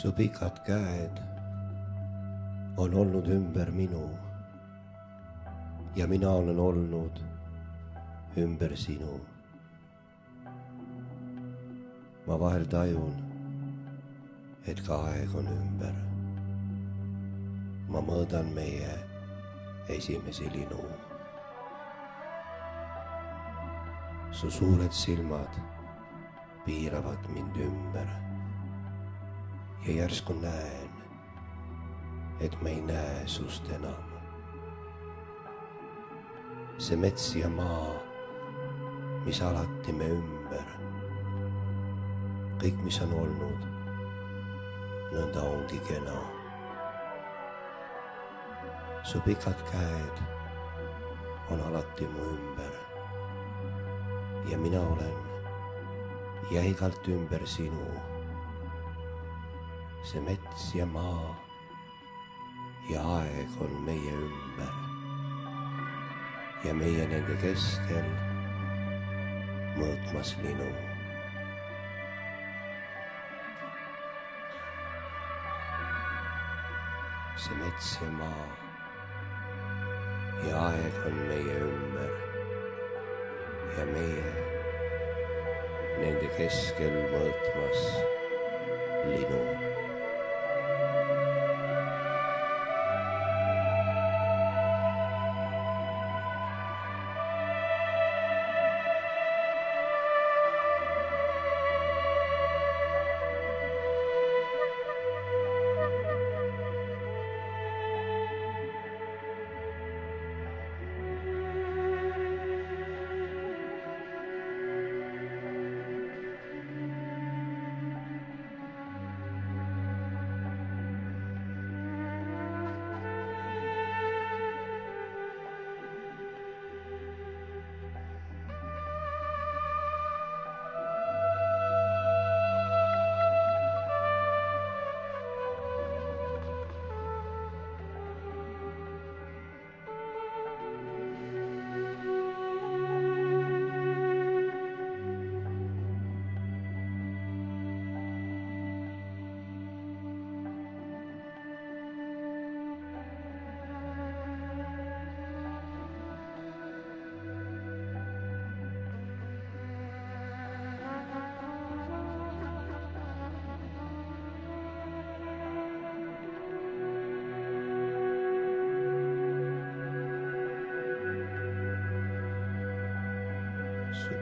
su pikad käed on olnud ümber minu ja mina olen olnud ümber sinu. ma vahel tajun, et ka aeg on ümber. ma mõõdan meie esimesi linu. su suured silmad piiravad mind ümber ja järsku näen, et ma ei näe sust enam. see mets ja maa, mis alati me ümber, kõik, mis on olnud, nõnda ongi kena. su pikad käed on alati mu ümber ja mina olen jäigalt ümber sinu see mets ja maa ja aeg on meie ümber. ja meie nende keskel mõõtmas linu. see mets ja maa ja aeg on meie ümber ja meie nende keskel mõõtmas linu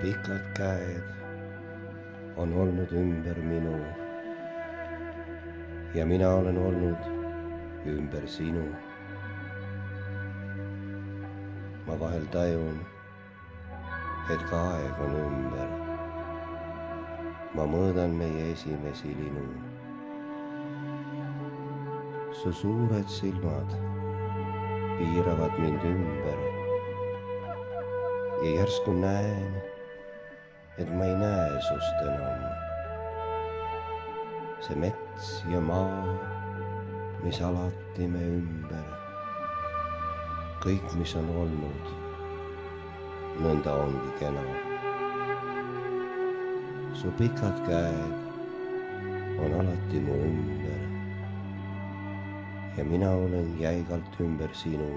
pikad käed on olnud ümber minu ja mina olen olnud ümber sinu. ma vahel tajun, et ka aeg on ümber. ma mõõdan meie esimesi linu. su suured silmad piiravad mind ümber ja järsku näen, et ma ei näe sust enam. see mets ja maa, mis alati me ümber, kõik, mis on olnud, nõnda ongi kena. su pikad käed on alati mu ümber ja mina olen jäigalt ümber sinu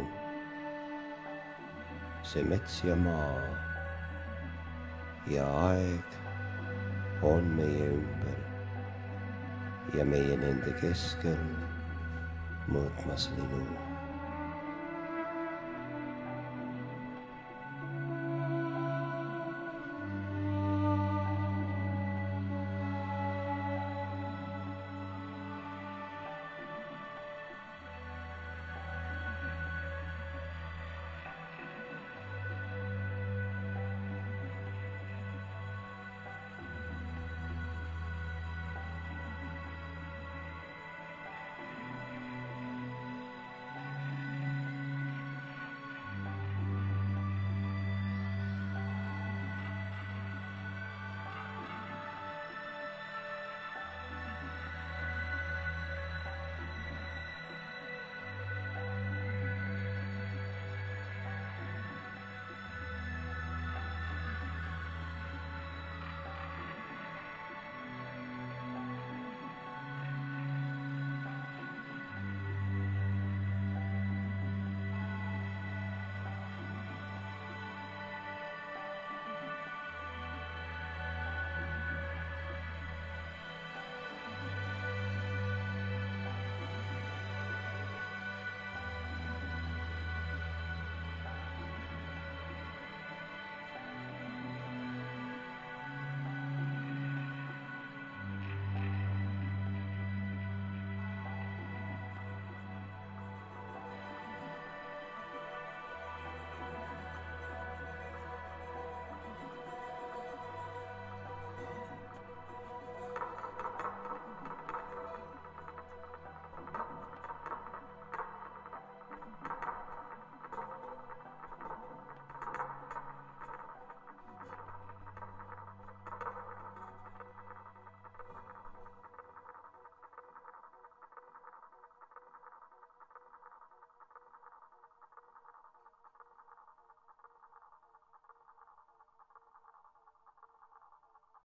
see mets ja maa ja aeg on meie ümber ja meie nende keskel mõõtmas linu